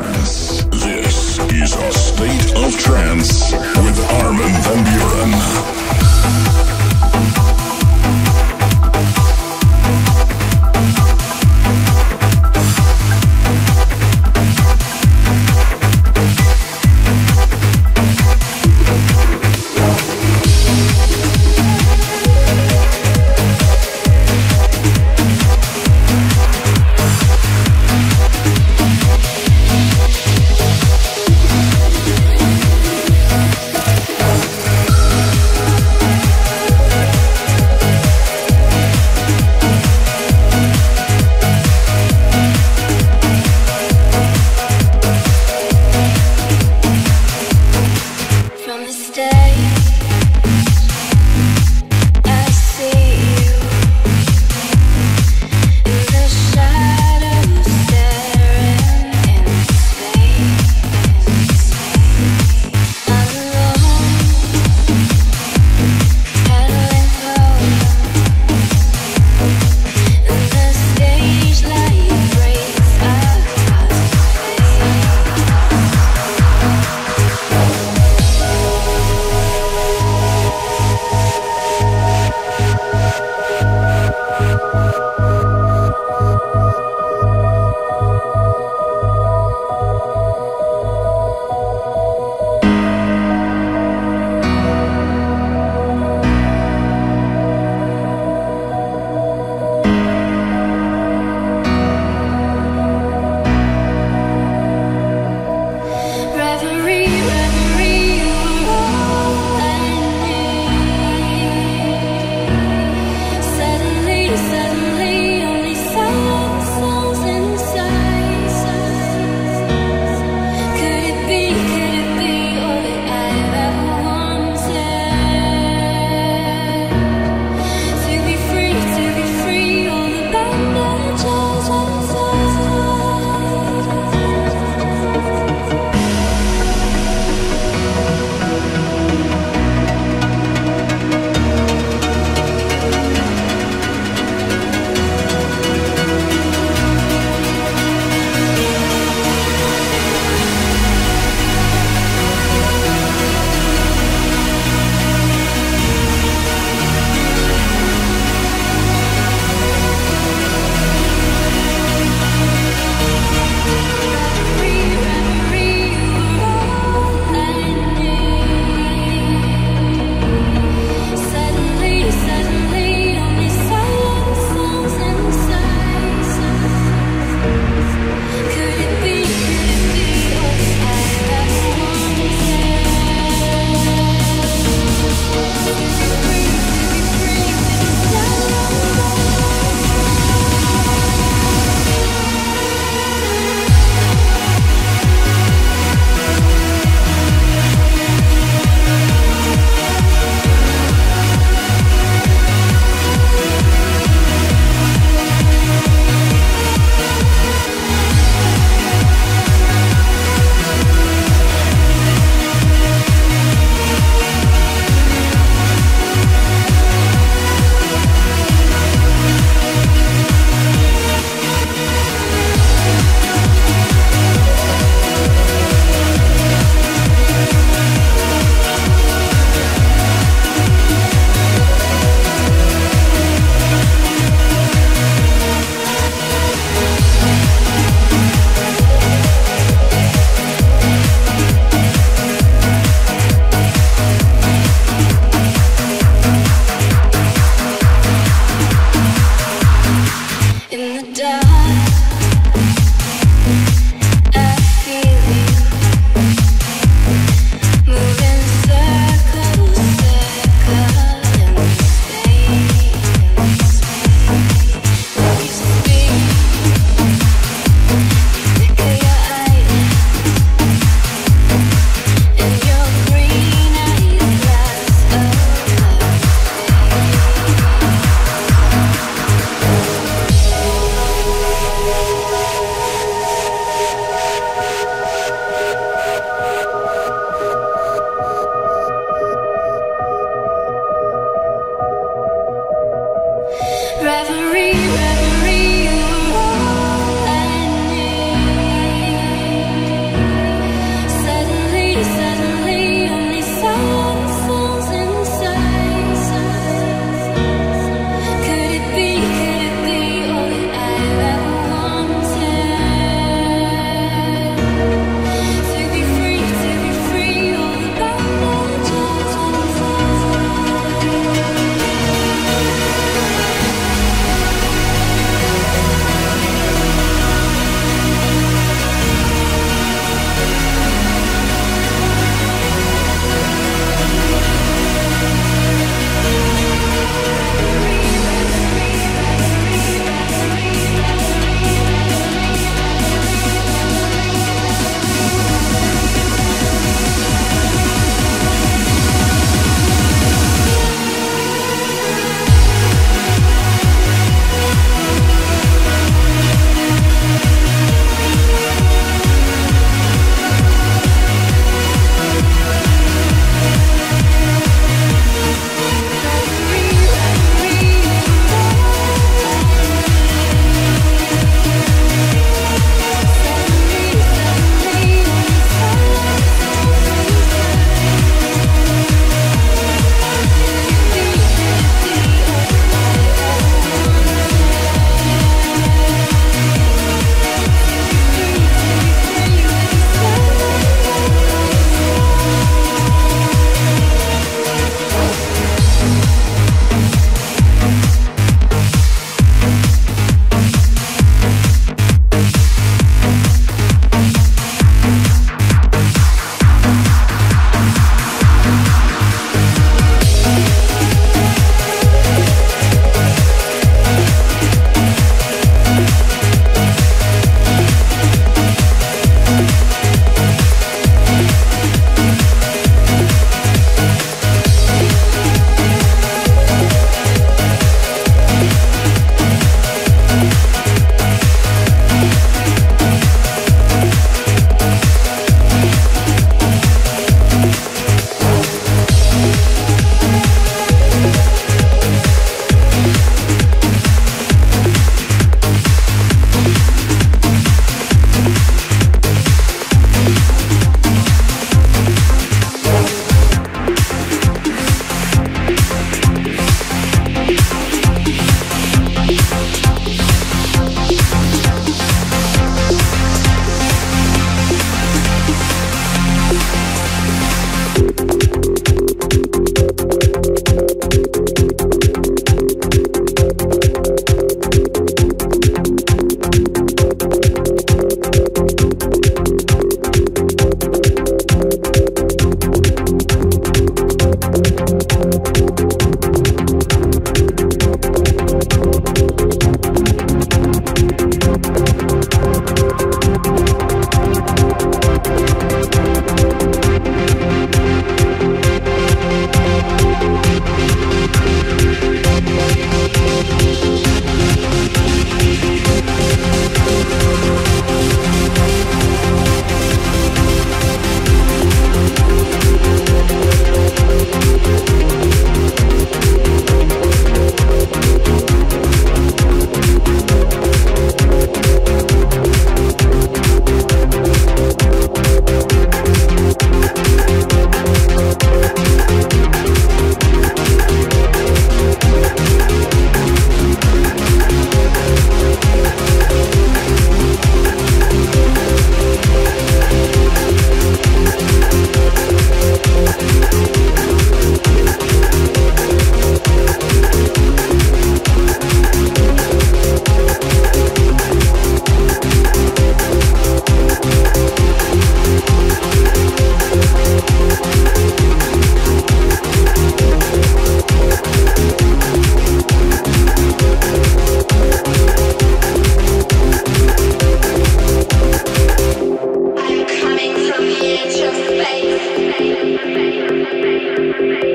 This is a state of trance with Armin van